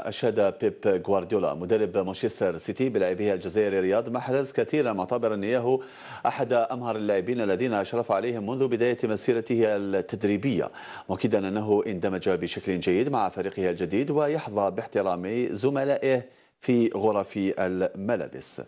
أشاد بيب غوارديولا مدرب مانشستر سيتي بلاعبه الجزائري رياض محرز كثيرا معتبرا إياه أحد أمهر اللاعبين الذين أشرف عليهم منذ بداية مسيرته التدريبية مؤكدا أنه اندمج بشكل جيد مع فريقه الجديد ويحظى باحترام زملائه في غرف الملابس.